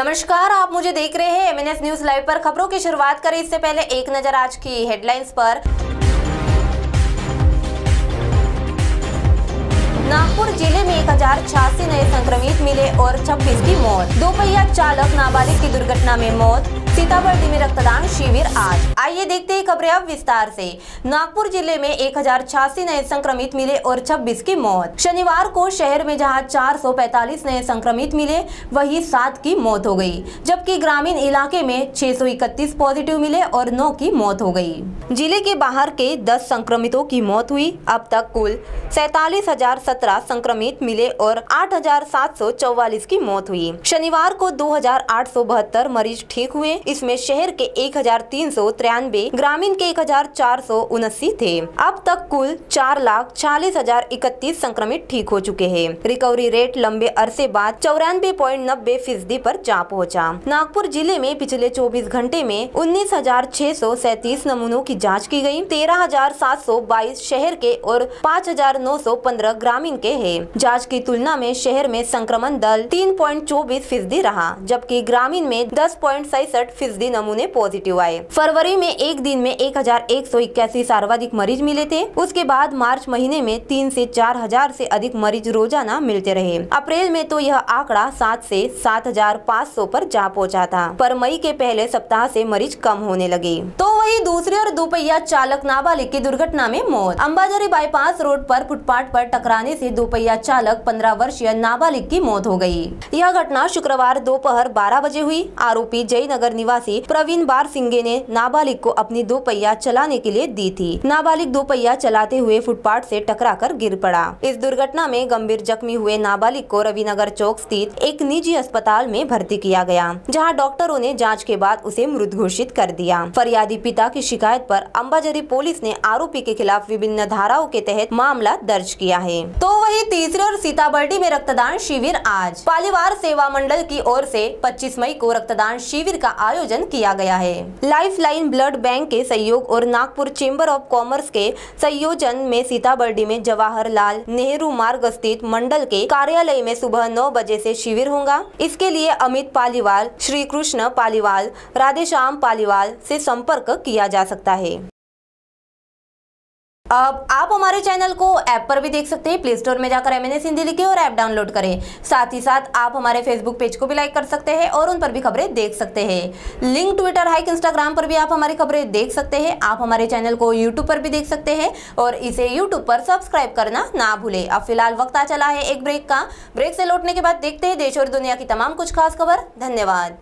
नमस्कार, आप मुझे देख रहे हैं एमएनएस न्यूज़ लाइव पर। खबरों की शुरुआत करें, इससे पहले एक नज़र आज की हेडलाइंस पर। नागपुर ज़िले में एक हज़ार छियासी नए संक्रमित मिले और 26 की मौत। दोपहिया चालक नाबालिग की दुर्घटना में मौत। सीताबर्दी में रक्तदान शिविर आज। आइए देखते हैं खबरें अब विस्तार से। नागपुर ज़िले में एक हज़ार छियासी नए संक्रमित मिले और 26 की मौत। शनिवार को शहर में जहाँ 445 नए संक्रमित मिले, वहीं सात की मौत हो गई। जबकि ग्रामीण इलाके में 631 पॉजिटिव मिले और नौ की मौत हो गई। ज़िले के बाहर के 10 संक्रमितों की मौत हुई। अब तक कुल सैतालीस संक्रमित मिले और आठ हज़ार सात सौ चौवालीस की मौत हुई। शनिवार को दो हज़ार आठ सौ बहत्तर मरीज़ ठीक हुए इसमें शहर के एक हज़ार तीन सौ तिरानवे ग्रामीण के एक थे। अब तक कुल चार लाख चालीस हज़ार इकतीस संक्रमित ठीक हो चुके हैं। रिकवरी रेट लंबे अरसे बाद चौरानवे पॉइंट नब्बे फ़ीसदी आरोप जा पहुँचा। नागपुर ज़िले में पिछले 24 घंटे में उन्नीस हज़ार छह सौ सैतीस नमूनों की जाँच की गई, तेरह हज़ार सात सौ बाईस शहर के और पाँच हज़ार नौ सौ पंद्रह ग्रामीण के हैं। जाँच की तुलना में शहर में संक्रमण दल तीन पॉइंट चौबीस फ़ीसदी रहा जबकि ग्रामीण में दस पॉइंट फ़ीसदी नमूने पॉजिटिव आए। फरवरी में एक दिन में एक हज़ार एक सौ इक्यासी सर्वाधिक मरीज़ मिले थे। उसके बाद मार्च महीने में तीन से चार हज़ार से अधिक मरीज़ रोज़ाना मिलते रहे। अप्रैल में तो यह आंकड़ा सात से सात हज़ार पाँच सौ पर जा पहुँचा था। पर मई के पहले सप्ताह से मरीज़ कम होने लगे। तो वही दूसरे और दोपहिया चालक नाबालिग की दुर्घटना में मौत। अंबाजरी बाईपास रोड पर फुटपाथ पर टकराने से दोपहिया चालक पंद्रह वर्षीय नाबालिग की मौत हो गई। यह घटना शुक्रवार दोपहर बारह बजे हुई। आरोपी जयनगर निवासी प्रवीण बार सिंगे ने नाबालिग को अपनी दो पहिया चलाने के लिए दी थी। नाबालिग दो पहिया चलाते हुए फुटपाथ से टकराकर गिर पड़ा। इस दुर्घटना में गंभीर जख्मी हुए नाबालिग को रविनगर चौक स्थित एक निजी अस्पताल में भर्ती किया गया, जहाँ डॉक्टरों ने जाँच के बाद उसे मृत घोषित कर दिया। फरियादी पिता की शिकायत पर अम्बाजरी पुलिस ने आरोपी के खिलाफ विभिन्न धाराओं के तहत मामला दर्ज किया है। तो वही तीसरे और सीताबर्डी में रक्तदान शिविर आज। पालीवार सेवा मंडल की ओर से 25 मई को रक्तदान शिविर का आयोजन किया गया है। लाइफ लाइन ब्लड बैंक के सहयोग और नागपुर चेंबर ऑफ़ कॉमर्स के संयोजन में सीताबर्डी में जवाहरलाल नेहरू मार्ग स्थित मंडल के कार्यालय में सुबह नौ बजे ऐसी शिविर होगा। इसके लिए अमित पालीवाल, श्री कृष्ण पालीवाल, राधेश्याम पालीवाल ऐसी संपर्क किया जा सकता है। अब आप हमारे चैनल को ऐप पर भी देख सकते हैं प्ले स्टोर में जाकर एम एन हिंदी लिखे और ऐप डाउनलोड करें। साथ ही साथ आप हमारे फेसबुक पेज को भी लाइक कर सकते हैं और उन पर भी खबरें देख सकते हैं। लिंक ट्विटर हाइक इंस्टाग्राम पर भी आप हमारी खबरें देख सकते हैं। आप हमारे चैनल को यूट्यूब पर भी देख सकते हैं और इसे यूट्यूब पर सब्सक्राइब करना ना भूले। अब फ़िलहाल वक्त आ चला है एक ब्रेक का। ब्रेक से लौटने के बाद देखते हैं देश और दुनिया की तमाम कुछ खास खबर। धन्यवाद।